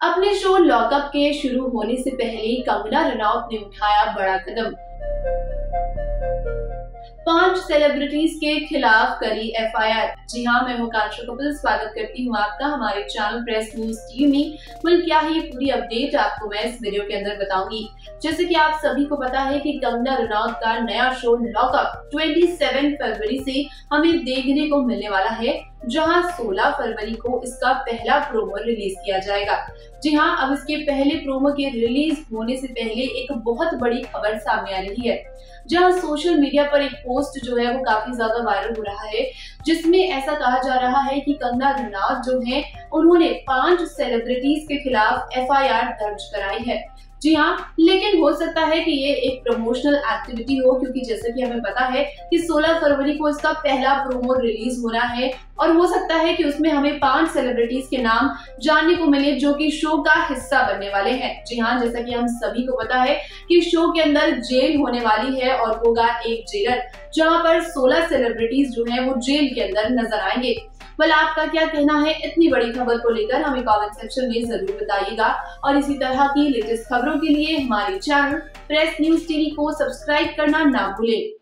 अपने show lockup के शुरू होने से पहले कंगना रनौत ने उठाया बड़ा कदम। पाँच सेलिब्रिटीज के खिलाफ करी एफआईआर जी हाँ मैं मुकांशा कपिल स्वागत करती हूँ आपका हमारे चैनल प्रेस न्यूज़ टीवी में। कुल क्या है पूरी अपडेट आपको मैं इस वीडियो के अंदर बताऊँगी। जैसे कि आप सभी को पता है कि कंगना रनौत का नया शो लॉकअप 27 फरवरी से हमें देखने को मिलने वाला है। जहाँ 16 फरवरी को इसका पहला प्रोमो रिलीज़ किया जाएगा। जी हाँ अब इसके पहले प्रोमो के रिलीज़ होने से पहले एक बहुत बड़ी खबर सामने आ रही है, जहाँ सोशल मीडिया पर एक पोस्ट जो है वो काफ़ी ज़्यादा वायरल हो रहा है, जिसमें ऐसा कहा जा रहा है कि कंगना रनौत जो है, उन्होंने पाँच सेलिब्रिटीज के खिलाफ एफआईआर दर्ज कराई है। जी हाँ लेकिन हो सकता है कि ये एक प्रमोशनल एक्टिविटी हो, क्योंकि जैसे कि हमें पता है कि 16 फरवरी को इसका पहला प्रोमो रिलीज़ होना है, और हो सकता है कि उसमें हमें पाँच सेलिब्रिटीज के नाम जानने को मिले जो कि शो का हिस्सा बनने वाले हैं। जी हाँ जैसा कि हम सभी को पता है कि शो के अंदर जेल होने वाली है और होगा एक जेलर जहाँ पर 16 सेलिब्रिटीज जो है वो जेल के अंदर नज़र आएँगे। वेल आपका क्या कहना है? इतनी बड़ी खबर को लेकर हमें कॉमेंट सेक्शन में ज़रूर बताइएगा। और इसी तरह की लेटेस्ट खबरों के लिए हमारे चैनल प्रेस न्यूज़ टीवी को सब्सक्राइब करना ना भूलें।